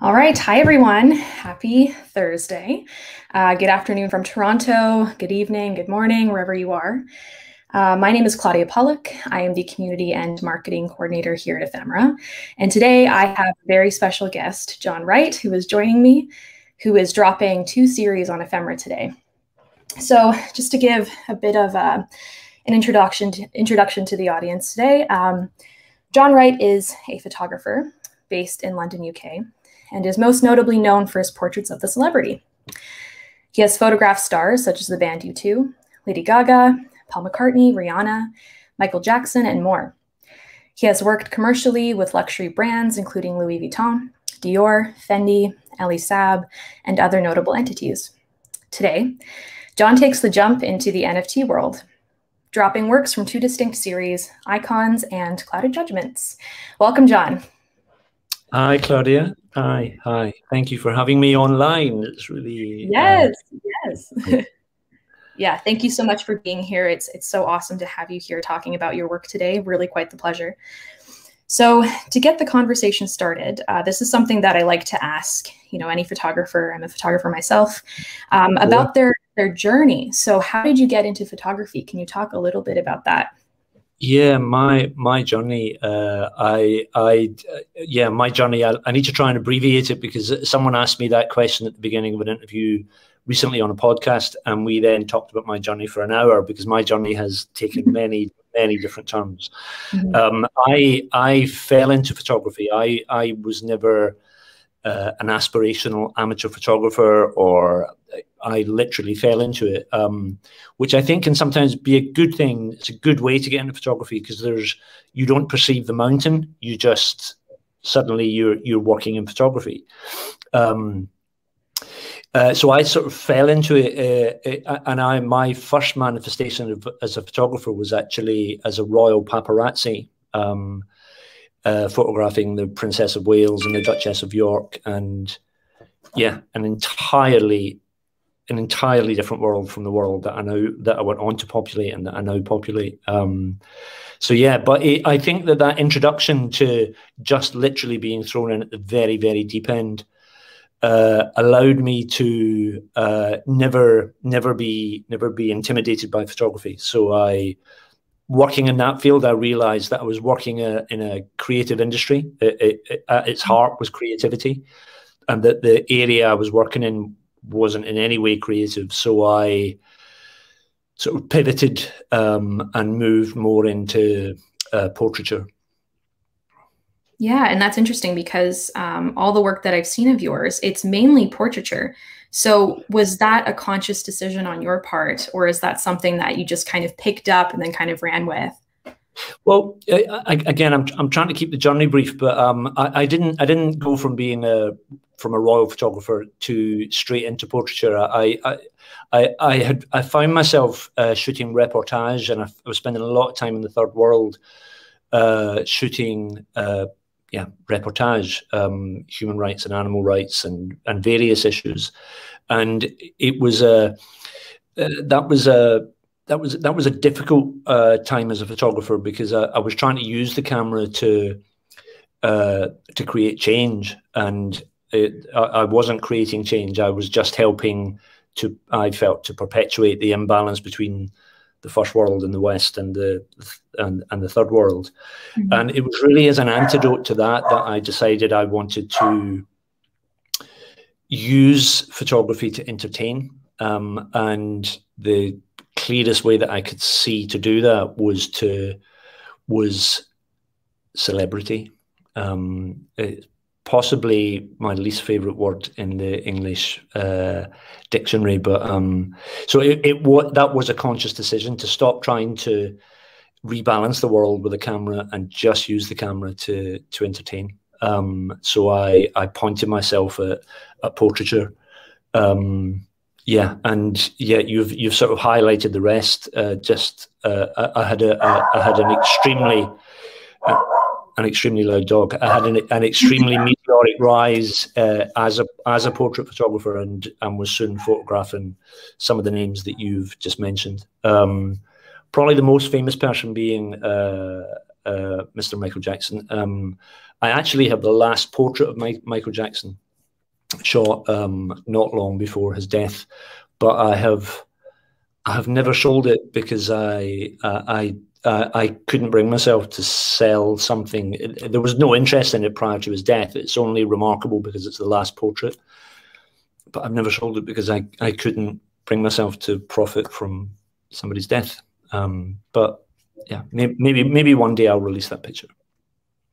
All right. Hi, everyone. Happy Thursday. Uh, good afternoon from Toronto. Good evening, good morning, wherever you are. Uh, my name is Claudia Pollock. I am the Community and Marketing Coordinator here at Ephimera. And today I have a very special guest, John Wright, who is joining me, who is dropping two series on Ephimera today. So just to give a bit of uh, an introduction to, introduction to the audience today, um, John Wright is a photographer based in London, UK, and is most notably known for his portraits of the celebrity. He has photographed stars such as the band U2, Lady Gaga, Paul McCartney, Rihanna, Michael Jackson, and more. He has worked commercially with luxury brands including Louis Vuitton, Dior, Fendi, Elie Saab, and other notable entities. Today, John takes the jump into the NFT world, dropping works from two distinct series, Icons and Clouded Judgements. Welcome, John. Hi, Claudia. Hi, hi. Thank you for having me online. It's really yes, uh, yes. yeah, thank you so much for being here. It's it's so awesome to have you here talking about your work today. Really, quite the pleasure. So, to get the conversation started, uh, this is something that I like to ask. You know, any photographer. I'm a photographer myself. Um, about their their journey. So, how did you get into photography? Can you talk a little bit about that? Yeah, my my journey. Uh, I I yeah, my journey. I, I, need to try and abbreviate it because someone asked me that question at the beginning of an interview recently on a podcast, and we then talked about my journey for an hour because my journey has taken many many different turns. Mm-hmm. Um, I I fell into photography. I I was never uh, an aspirational amateur photographer or I literally fell into it, um, which I think can sometimes be a good thing. It's a good way to get into photography because there's you don't perceive the mountain, you just suddenly you're you're working in photography. Um, uh, so I sort of fell into it, uh, uh, and I my first manifestation of, as a photographer was actually as a royal paparazzi. Um, uh, photographing the Princess of Wales and the Duchess of York, and yeah, an entirely an entirely different world from the world that I know that I went on to populate and that I now populate. Um, so yeah, but it, I think that that introduction to just literally being thrown in at the very very deep end uh, allowed me to uh, never never be never be intimidated by photography. So I working in that field, I realized that I was working a, in a creative industry. It, it, at its heart was creativity, and that the area I was working in wasn't in any way creative. So I sort of pivoted um, and moved more into uh, portraiture. Yeah, and that's interesting because um, all the work that I've seen of yours, it's mainly portraiture. So, was that a conscious decision on your part, or is that something that you just kind of picked up and then kind of ran with? Well, I, again, I'm I'm trying to keep the journey brief, but um, I, I, didn't I didn't go from being a from a royal photographer to straight into portraiture. I I I, I had I found myself uh, shooting reportage, and I, was spending a lot of time in the third world uh, shooting uh, yeah, reportage, um, human rights and animal rights, and and various issues, and it was a uh, that was a that was that was a difficult uh, time as a photographer because I, I, was trying to use the camera to uh, to create change, and it, I, I, wasn't creating change. I was just helping to I felt to perpetuate the imbalance between the first world and the West and the and, and the third world. Mm-hmm. And it was really as an antidote to that that I decided I wanted to use photography to entertain. Um, and the clearest way that I could see to do that was to was celebrity. Um, it, possibly my least favorite word in the English uh, dictionary. But um, so it, it what that was a conscious decision to stop trying to rebalance the world with a camera and just use the camera to to entertain. Um, so I I pointed myself at, at portraiture. Um, yeah, and yeah, you've you've sort of highlighted the rest. Uh, just uh, I, I, had a I, I had an extremely uh, an extremely loud dog. I had an, an extremely meteoric rise uh, as a as a portrait photographer, and and was soon photographing some of the names that you've just mentioned. Um, probably the most famous person being uh, uh, Mr. Michael Jackson. Um, I actually have the last portrait of Mike, Michael Jackson shot um, not long before his death, but I have I have never sold it because I I uh, I couldn't bring myself to sell something. There was no interest in it prior to his death. It's only remarkable because it's the last portrait. But I've never sold it because I, I couldn't bring myself to profit from somebody's death. Um, but yeah, maybe, maybe one day I'll release that picture.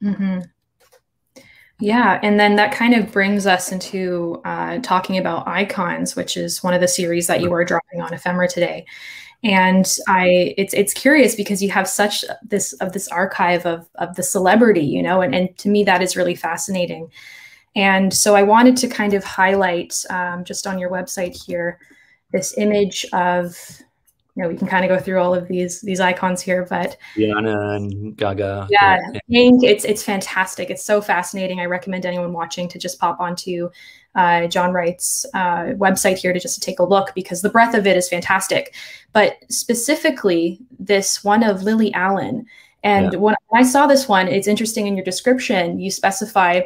Mm-hmm. Yeah, and then that kind of brings us into uh, talking about icons, which is one of the series that you are dropping on Ephimera today. And I, it's it's curious because you have such this of this archive of of the celebrity, you know, and and to me that is really fascinating. And so I wanted to kind of highlight um, just on your website here this image of you know, we can kind of go through all of these these icons here, but Rihanna and Gaga. Yeah, Pink. It's it's fantastic. It's so fascinating. I recommend anyone watching to just pop onto uh, John Wright's uh, website here to just to take a look because the breadth of it is fantastic. But specifically, this one of Lily Allen. And yeah. when I saw this one, it's interesting in your description. You specify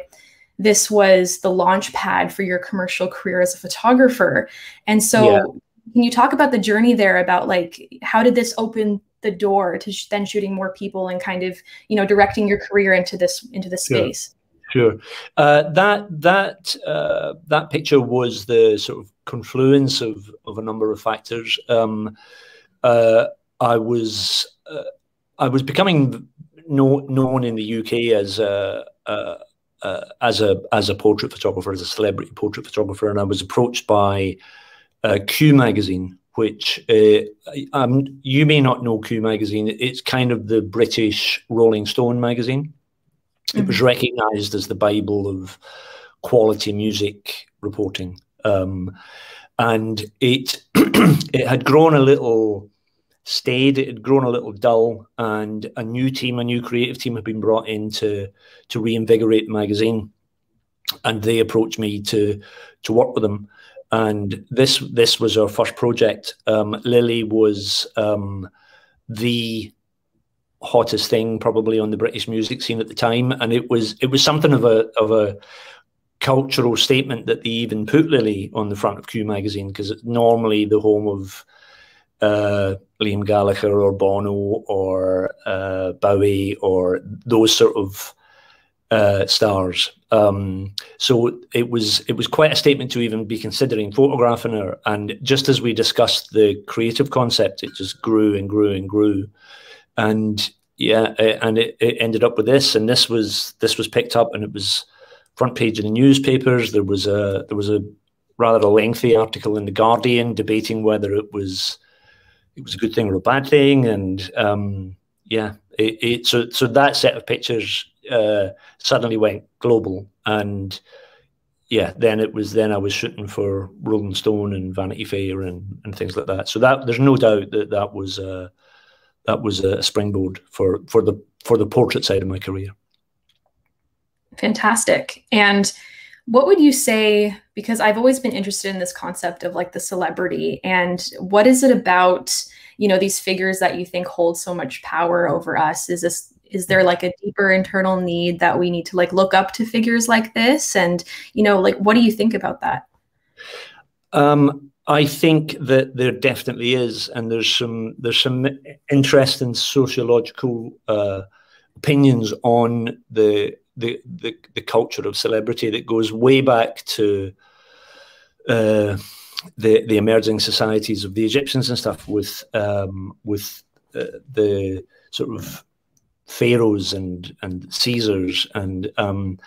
this was the launch pad for your commercial career as a photographer. And so yeah can you talk about the journey there about like how did this open the door to sh then shooting more people and kind of you know directing your career into this into this space? Sure. Uh, that that uh, that picture was the sort of confluence of of a number of factors. Um, uh, i was uh, i was becoming know, known in the uk as a, a uh, as a as a portrait photographer, as a celebrity portrait photographer, and I was approached by uh, Q magazine, which uh, um, you may not know Q magazine. It's kind of the British Rolling Stone magazine. Mm-hmm. It was mm-hmm. recognised as the Bible of quality music reporting, um, and it it had grown a little staid. It had grown a little dull, and a new team, a new creative team, had been brought in to to reinvigorate the magazine. And they approached me to to work with them and this this was our first project. Um, Lily was um, the hottest thing probably on the British music scene at the time, and it was it was something of a of a cultural statement that they even put Lily on the front of Q magazine because normally the home of uh, Liam Gallagher or Bono or uh, Bowie or those sort of uh, stars. Um, so it was it was quite a statement to even be considering photographing her. And just as we discussed the creative concept, it just grew and grew and grew. And yeah, and it, it ended up with this. And this was this was picked up, and it was front page in the newspapers. There was a there was a rather a lengthy article in the Guardian debating whether it was it was a good thing or a bad thing. And um, yeah, it, it so so that set of pictures uh, suddenly went global, and yeah, then it was then I was shooting for Rolling Stone and Vanity Fair and, and things like that. So that there's no doubt that that was uh, that was a springboard for for the for the portrait side of my career. Fantastic. And what would you say because I've always been interested in this concept of like the celebrity and what is it about you know these figures that you think hold so much power over us is this is there like a deeper internal need that we need to like look up to figures like this? And you know like what do you think about that? Um i think that there definitely is and there's some there's some interesting sociological uh opinions on the the the, the culture of celebrity that goes way back to uh the the emerging societies of the Egyptians and stuff with um, with uh, the sort of pharaohs and and Caesars. And um,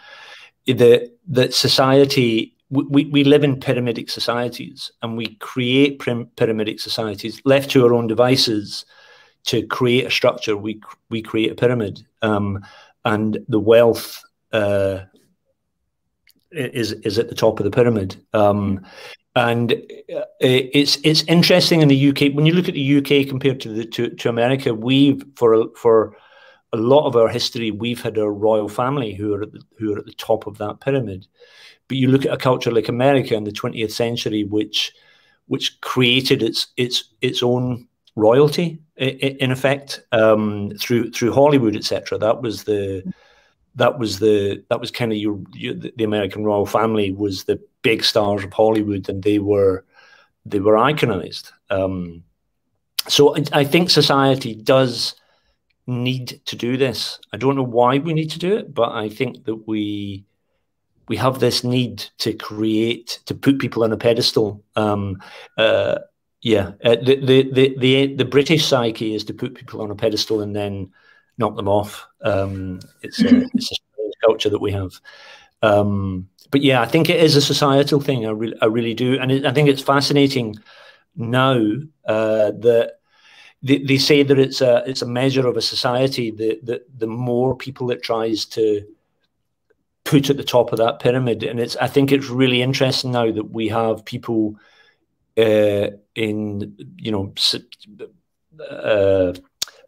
the that society we, we live in pyramidic societies and we create pyramidic societies left to our own devices to create a structure. We we create a pyramid um, and the wealth uh, is is at the top of the pyramid. Um, and uh, it's it's interesting in the UK when you look at the UK compared to the to, to America we've for for a lot of our history, we've had our royal family who are at the, who are at the top of that pyramid. But you look at a culture like America in the 20th century, which which created its its its own royalty in effect um, through through Hollywood, etc. That was the that was the that was kind of your, your, the American royal family was the big stars of Hollywood, and they were they were iconized. Um, so I, I think society does need to do this. I don't know why we need to do it, but I think that we we have this need to create to put people on a pedestal. Um, uh, yeah, uh, the, the, the the the British psyche is to put people on a pedestal and then knock them off. Um, it's a, it's a culture that we have. Um, but yeah, I think it is a societal thing. I, re- I really do, and it, I think it's fascinating now uh, that they, they, say that it's a it's a measure of a society. The, the the more people it tries to put at the top of that pyramid, and it's I think it's really interesting now that we have people uh, in you know. Uh,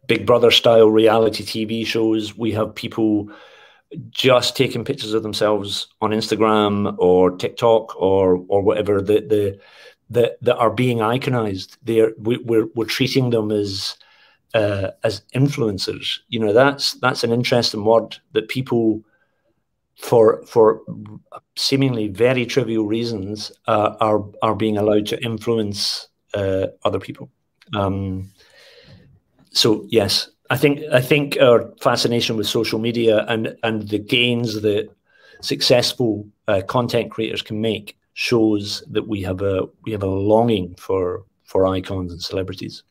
Big Brother style reality TV shows. We have people just taking pictures of themselves on Instagram or TikTok or or whatever that the that that are being iconized. They're we, we're we're treating them as uh, as influencers. You know that's that's an interesting word that people for for seemingly very trivial reasons uh, are are being allowed to influence uh, other people. Um, so yes, I think I think our fascination with social media and and the gains that successful uh, content creators can make shows that we have a we have a longing for for icons and celebrities.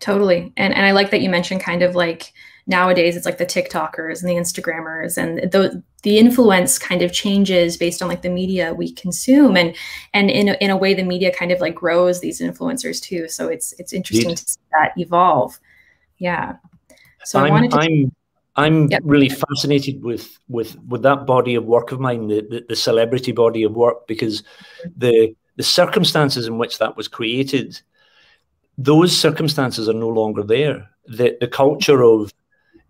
Totally, and and I like that you mentioned kind of like nowadays it's like the TikTokers and the Instagrammers and the the influence kind of changes based on like the media we consume and and in a, in a way the media kind of like grows these influencers too. So it's it's interesting Indeed. to see that evolve. Yeah. So I'm, I wanted to. I'm, I'm yep. really fascinated with with with that body of work of mine, the, the, the celebrity body of work, because the the circumstances in which that was created, those circumstances are no longer there. The the culture of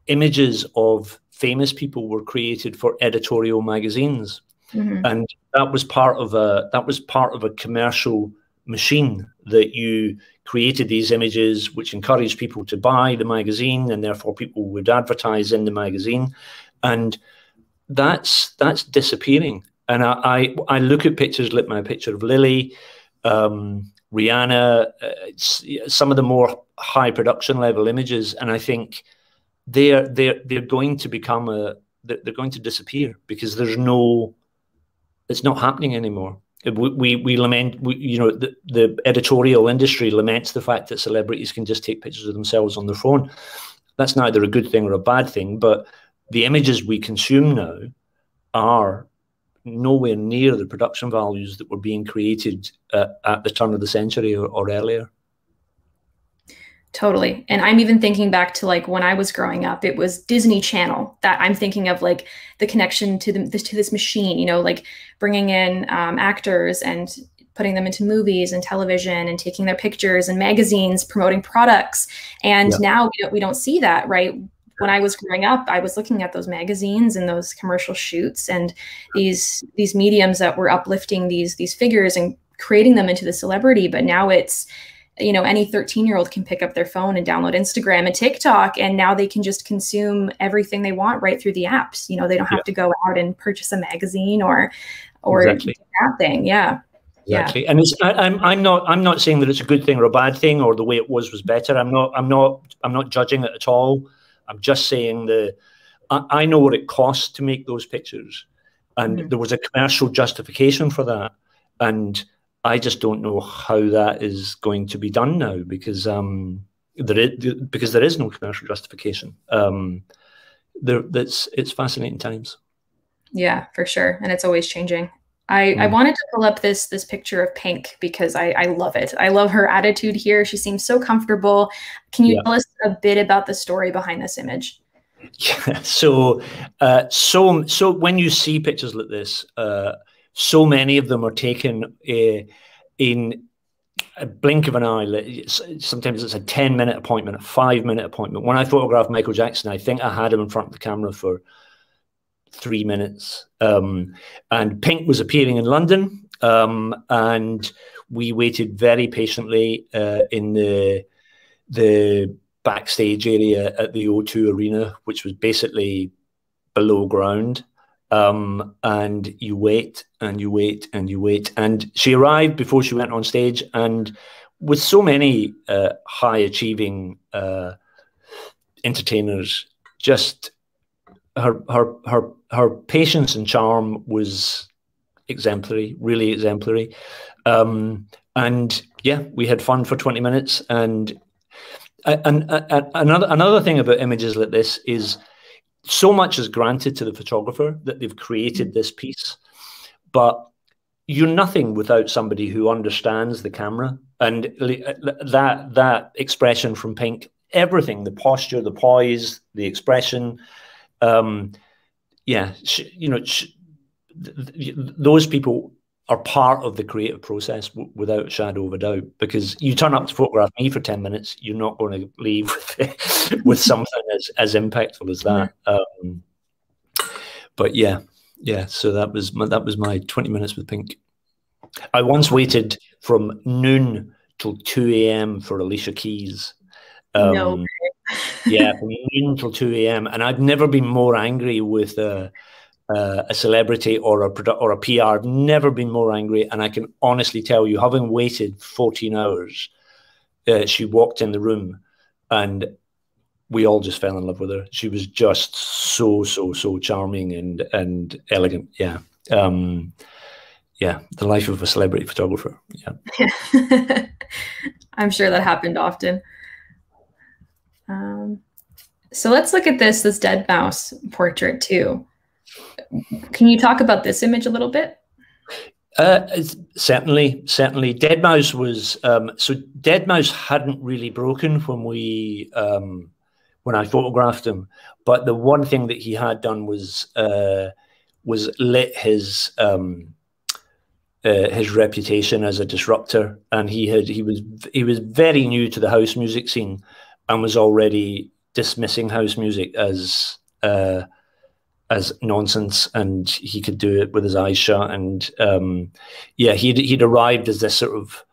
images of famous people were created for editorial magazines, mm-hmm. and that was part of a that was part of a commercial machine that you created these images which encouraged people to buy the magazine and therefore people would advertise in the magazine. And that's that's disappearing. And i i, I look at pictures like my picture of lily um, rihanna uh, some of the more high production level images. And i think they're they're they're going to become a they're going to disappear because there's no it's not happening anymore we, we, lament, we, you know, the, the editorial industry laments the fact that celebrities can just take pictures of themselves on their phone. That's neither a good thing or a bad thing, but the images we consume now are nowhere near the production values that were being created at the turn of the century or, or earlier. Totally. And I'm even thinking back to like when I was growing up, it was Disney Channel that I'm thinking of like the connection to the this, to this machine, you know, like bringing in um, actors and putting them into movies and television and taking their pictures and magazines, promoting products. And yeah. now we don't, we don't see that, right? When I was growing up, I was looking at those magazines and those commercial shoots and these these mediums that were uplifting these these figures and creating them into the celebrity. But now it's you know any 13 year old can pick up their phone and download instagram and tiktok and now they can just consume everything they want right through the apps you know they don't have yeah. to go out and purchase a magazine or or exactly. that thing yeah exactly yeah. and it's I, i'm i'm not i'm not saying that it's a good thing or a bad thing or the way it was was better i'm not i'm not i'm not judging it at all i'm just saying the i, I know what it costs to make those pictures and mm-hmm. there was a commercial justification for that and I just don't know how that is going to be done now because um, there is, because there is no commercial justification. Um, there, that's it's fascinating times. Yeah, for sure, and it's always changing. I, mm. I wanted to pull up this this picture of Pink because I, I love it. I love her attitude here. She seems so comfortable. Can you yeah. tell us a bit about the story behind this image? Yeah. So, uh, so so when you see pictures like this, uh, so many of them are taken uh, in a blink of an eye. Sometimes it's a 10 minute appointment, a five minute appointment. When I photographed Michael Jackson, I think I had him in front of the camera for three minutes. Um, and Pink was appearing in London. Um, and we waited very patiently uh, in the the backstage area at the O2 Arena, which was basically below ground. Um, and you wait and you wait and you wait. And she arrived before she went on stage. And with so many uh, high achieving uh, entertainers, just her her her her patience and charm was exemplary, really exemplary. Um, and yeah, we had fun for twenty minutes. And and, and another another thing about images like this is so much is granted to the photographer that they've created this piece, but you're nothing without somebody who understands the camera and that that expression from Pink, everything, the posture, the poise, the expression, um, yeah, you know, those people are part of the creative process without a shadow of a doubt. Because you turn up to photograph me for ten minutes, you're not going to leave with, with something as as impactful as that. Um, but yeah, yeah. So that was my, that was my twenty minutes with Pink. I once waited from noon till two a.m. for Alicia Keys. Um, no. yeah, from noon till two a.m. And I've never been more angry with. Uh, uh, a celebrity or a or a PR. I've never been more angry, and I can honestly tell you, having waited 14 hours, uh, she walked in the room, and we all just fell in love with her. She was just so so so charming and and elegant. Yeah, um, yeah, the life of a celebrity photographer. Yeah, I'm sure that happened often. Um, so let's look at this this Deadmau5 portrait too. Can you talk about this image a little bit? Uh, certainly, certainly. Deadmau5 was um, so. Deadmau5 hadn't really broken when we um, when I photographed him, but the one thing that he had done was uh, was lit his um, uh, his reputation as a disruptor, and he had he was he was very new to the house music scene, and was already dismissing house music as uh, as nonsense, and he could do it with his eyes shut. And um, yeah, he'd he'd arrived as this sort of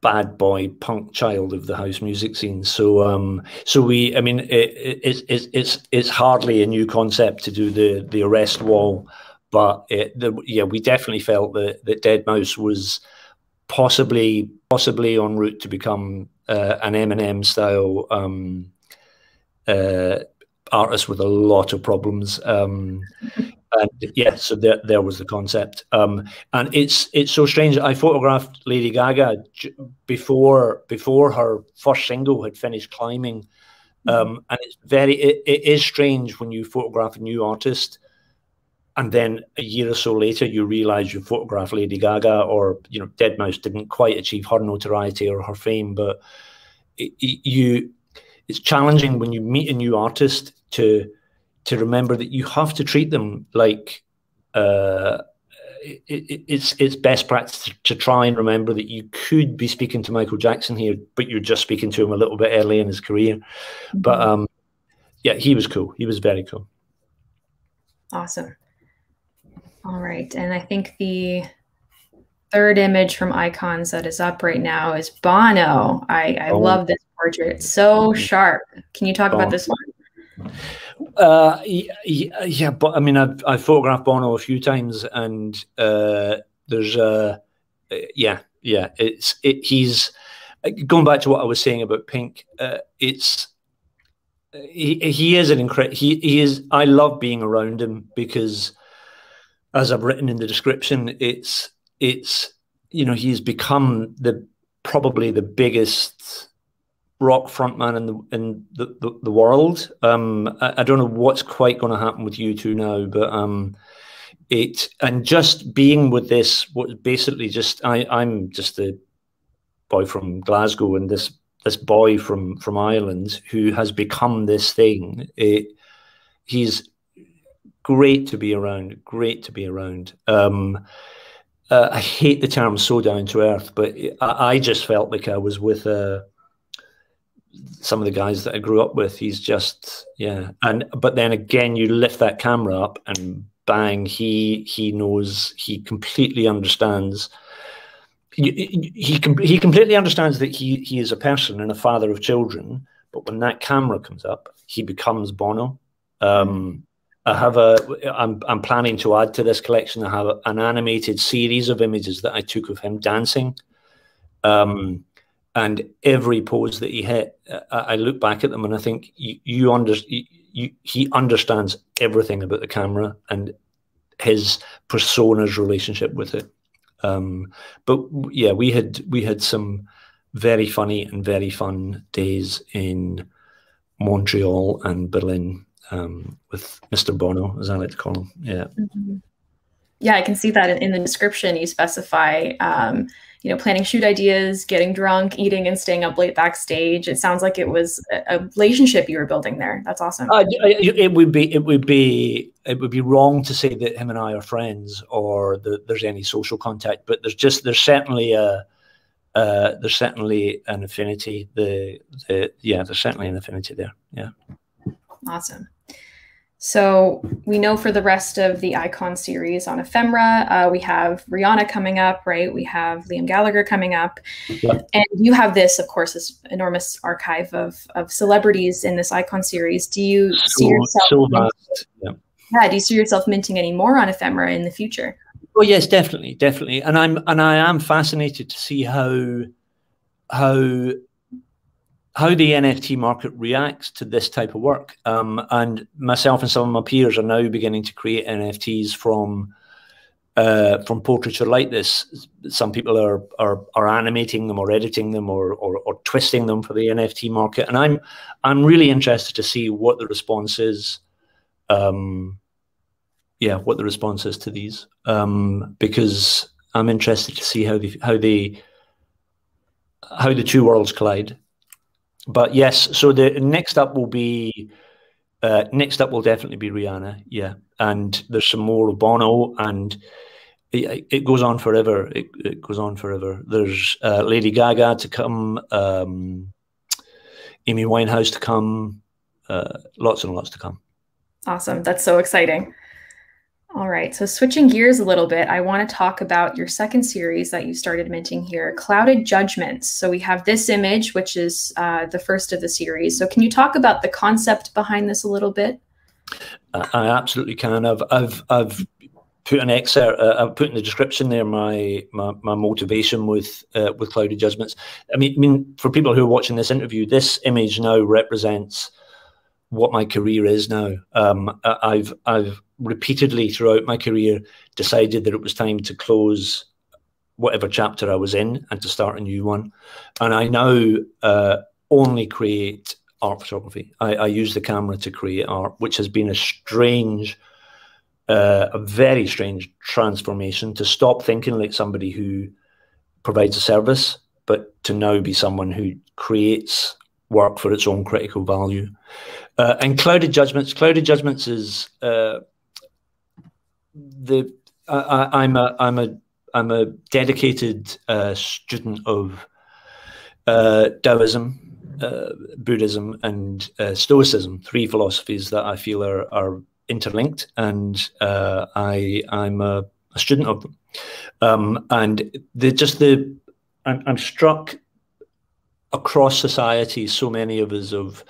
bad boy punk child of the house music scene. So um, so we, I mean, it, it, it, it's it's hardly a new concept to do the the arrest wall, but it, the, yeah, we definitely felt that that Deadmau5 was possibly possibly en route to become uh, an Eminem style. Um, uh, artist with a lot of problems. Um, and yeah, so there, there was the concept. Um, and it's it's so strange. I photographed Lady Gaga before before her first single had finished climbing, um, and it's very it, it is strange when you photograph a new artist, and then a year or so later you realize you photographed Lady Gaga, or you know, Deadmau5 didn't quite achieve her notoriety or her fame, but it, it, you it's challenging when you meet a new artist to to remember that you have to treat them like uh, it, it, it's it's best practice to, to, try and remember that you could be speaking to Michael Jackson here, but you're just speaking to him a little bit early in his career. Mm-hmm. But um, yeah, he was cool. He was very cool. Awesome. All right, and I think the third image from icons that is up right now is Bono. I, I oh. love this portrait. So sharp. Can you talk Bono. about this one? Uh, yeah, yeah, but I mean, I've, I've photographed Bono a few times, and uh, there's uh, yeah, yeah, it's it, he's going back to what I was saying about Pink. Uh, it's he, he is an incredible. He, he is. I love being around him because, as I've written in the description, it's it's you know he's become the probably the biggest rock frontman in the in the, the, the world. Um, I, I, don't know what's quite going to happen with U2 now, but um, it and just being with this, what basically just I I'm just a boy from Glasgow and this this boy from from Ireland who has become this thing. It, he's great to be around. Great to be around. Um, uh, I hate the term "so down to earth," but I, I just felt like I was with a some of the guys that I grew up with. He's just yeah, and but then again, you lift that camera up and bang, he he knows he completely understands. He he, he completely understands that he he is a person and a father of children. But when that camera comes up, he becomes Bono, Um, I have a. I'm I'm planning to add to this collection. I have an animated series of images that I took of him dancing, um, and every pose that he hit, I, I look back at them and I think you, you under you, you, he understands everything about the camera and his persona's relationship with it. Um, but yeah, we had we had some very funny and very fun days in Montreal and Berlin um, with Mr. Bono, as I like to call him. Yeah. Mm-hmm. Yeah, I can see that in, in the description. You specify, um, you know, planning shoot ideas, getting drunk, eating, and staying up late backstage. It sounds like it was a, a relationship you were building there. That's awesome. Uh, it would be, it would be, it would be wrong to say that him and I are friends or that there's any social contact. But there's just, there's certainly a, uh, there's certainly an affinity. The, the, yeah, there's certainly an affinity there. Yeah. Awesome. So we know for the rest of the Icon series on Ephimera, uh, we have Rihanna coming up, right? We have Liam Gallagher coming up, yeah. and you have this, of course, this enormous archive of of celebrities in this Icon series. Do you so, see yourself? So yeah. yeah. Do you see yourself minting any more on Ephimera in the future? Oh yes, definitely, definitely, and I'm and I am fascinated to see how how how the NFT market reacts to this type of work. Um, and myself and some of my peers are now beginning to create NFTs from uh, from portraiture like this. Some people are, are are animating them or editing them or, or, or twisting them for the NFT market. And I'm I'm really interested to see what the response is. Um, yeah, what the response is to these um, because I'm interested to see how the how the how the two worlds collide but yes, so the next up will be uh, next up will definitely be Rihanna, yeah, and there's some more Bono, and it, it goes on forever. It, it, goes on forever. There's uh, Lady Gaga to come, um, Amy Winehouse to come, uh, lots and lots to come. Awesome, that's so exciting. All right, so switching gears a little bit, I want to talk about your second series that you started minting here, Clouded Judgements. So we have this image, which is uh, the first of the series. So can you talk about the concept behind this a little bit? I absolutely can. I've I've I've put an excerpt. Uh, I've put in the description there my my, my motivation with uh, with Clouded Judgements. I mean, I mean, for people who are watching this interview, this image now represents what my career is now. Um, I've I've repeatedly throughout my career decided that it was time to close whatever chapter I was in and to start a new one. And I now uh, only create art photography. I, I, use the camera to create art, which has been a strange, uh, a very strange transformation to stop thinking like somebody who provides a service, but to now be someone who creates work for its own critical value. Uh, and clouded judgements, clouded judgements is uh, the I, am a I'm a I'm a dedicated uh, student of uh, Taoism, uh, Buddhism, and uh, Stoicism. Three philosophies that I feel are are interlinked, and uh, I I'm a, a, student of them. Um, and the just the I'm, I'm struck across society. So many of us of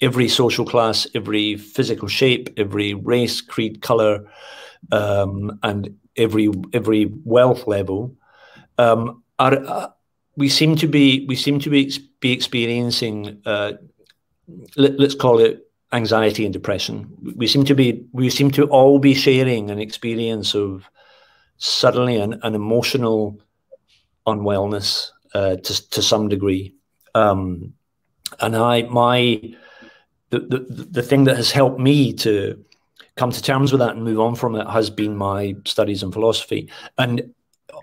every social class, every physical shape, every race, creed, color um, and every every wealth level, um, are uh, we seem to be we seem to be be experiencing uh, let, us call it anxiety and depression. We seem to be we seem to all be sharing an experience of suddenly an, an emotional unwellness uh, to to some degree. Um, and I my the, the the thing that has helped me to come to terms with that and move on from it has been my studies in philosophy. And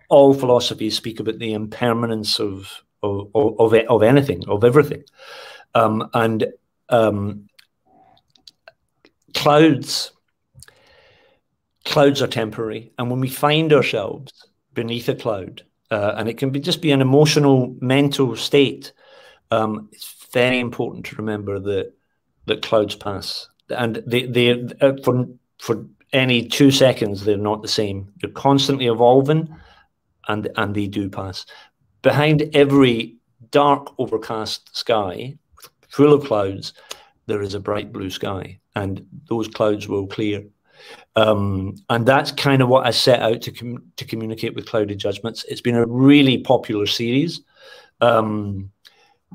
all philosophies speak about the impermanence of of, of, of anything, of everything. Um, and um, clouds clouds are temporary and when we find ourselves beneath a cloud uh, and it can be just be an emotional mental state um, it's very important to remember that that clouds pass and they they uh, for for any two seconds they're not the same. They're constantly evolving, and and they do pass. Behind every dark, overcast sky, full of clouds, there is a bright blue sky, and those clouds will clear. Um, and that's kind of what I set out to com- to communicate with Clouded Judgements. It's been a really popular series. Um,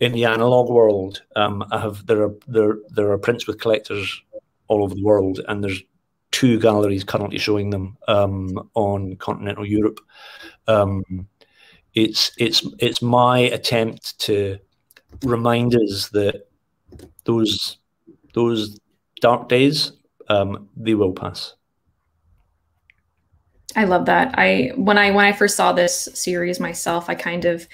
in the analog world, um, I have there are there there are prints with collectors all over the world, and there's two galleries currently showing them um, on continental Europe. Um, it's it's it's my attempt to remind us that those those dark days um, they will pass. I love that. I when I when I first saw this series myself, I kind of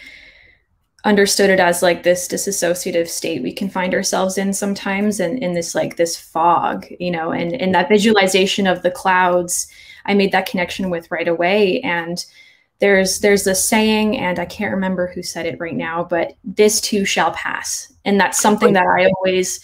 understood it as like this disassociative state we can find ourselves in sometimes and in this like this fog you know and in that visualization of the clouds i made that connection with right away. And there's there's this saying and i can't remember who said it right now but this too shall pass. And that's something that i always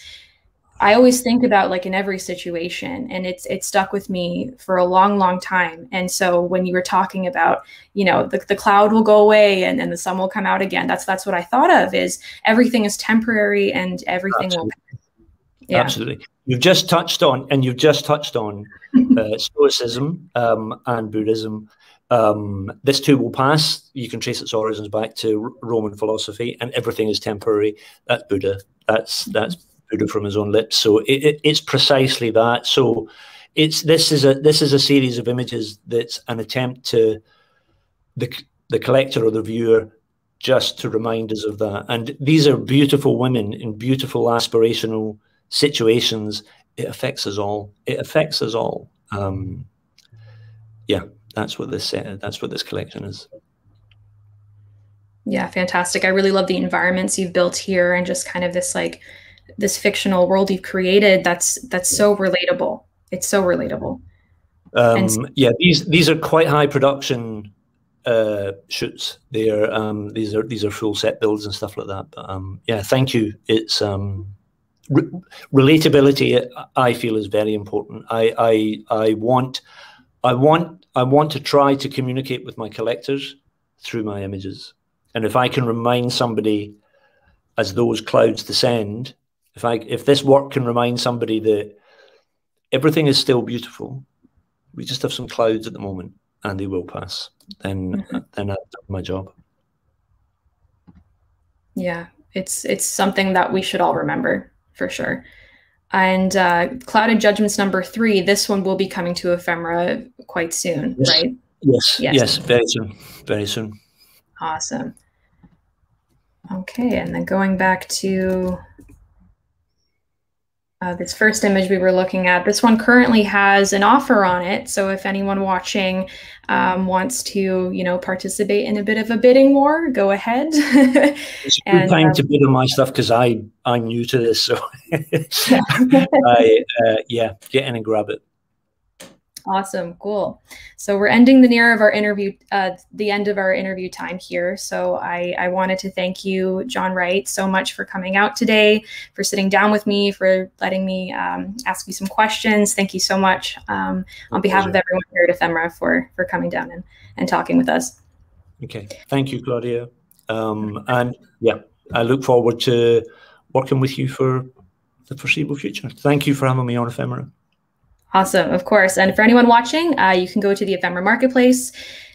I always think about like in every situation and it's it stuck with me for a long, long time. And so when you were talking about, you know, the, the cloud will go away and, and the sun will come out again, that's that's what I thought of is everything is temporary and everything Absolutely. will yeah. Absolutely. You've just touched on and you've just touched on uh, Stoicism um, and Buddhism. Um, this too will pass. You can trace its origins back to Roman philosophy, and everything is temporary. That's Buddha. That's that's From his own lips. So it, it, it's precisely that. So it's this is a this is a series of images that's an attempt to the the collector or the viewer just to remind us of that. And these are beautiful women in beautiful aspirational situations. It affects us all. It affects us all. Um, yeah, that's what this uh, that's what this collection is. Yeah, fantastic. I really love the environments you've built here and just kind of this like this fictional world you've created that's that's so relatable. It's so relatable. Um, so- yeah these these are quite high production uh, shoots. They are um, these are these are full set builds and stuff like that but um, yeah thank you. It's um, re- relatability i feel is very important. I i i want i want i want to try to communicate with my collectors through my images. And if i can remind somebody as those clouds descend if I if this work can remind somebody that everything is still beautiful, we just have some clouds at the moment and they will pass, then mm-hmm. then I've done my job. Yeah, it's it's something that we should all remember for sure. And uh, Clouded Judgements number three, this one will be coming to ephimera quite soon, yes. right? Yes, yes, yes, very soon, very soon. Awesome. Okay, and then going back to uh, this first image we were looking at, this one currently has an offer on it. So if anyone watching um, wants to, you know, participate in a bit of a bidding war, go ahead. it's a good time um, to bid on my stuff because I I'm new to this, so I uh, yeah, get in and grab it. Awesome, cool. So we're ending the near of our interview, uh, the end of our interview time here. So I, I wanted to thank you, John Wright, so much for coming out today, for sitting down with me, for letting me um, ask you some questions. Thank you so much um, on behalf of everyone here at Ephimera for for coming down and, and talking with us. Okay, thank you, Claudia. Um, and yeah, I look forward to working with you for the foreseeable future. Thank you for having me on Ephimera. Awesome, of course. And for anyone watching, uh, you can go to the Ephimera Marketplace.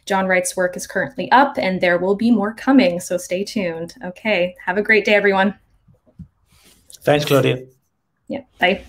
John Wright's work is currently up, and there will be more coming, so stay tuned. Okay, have a great day, everyone. Thanks, Claudia. Yeah, bye.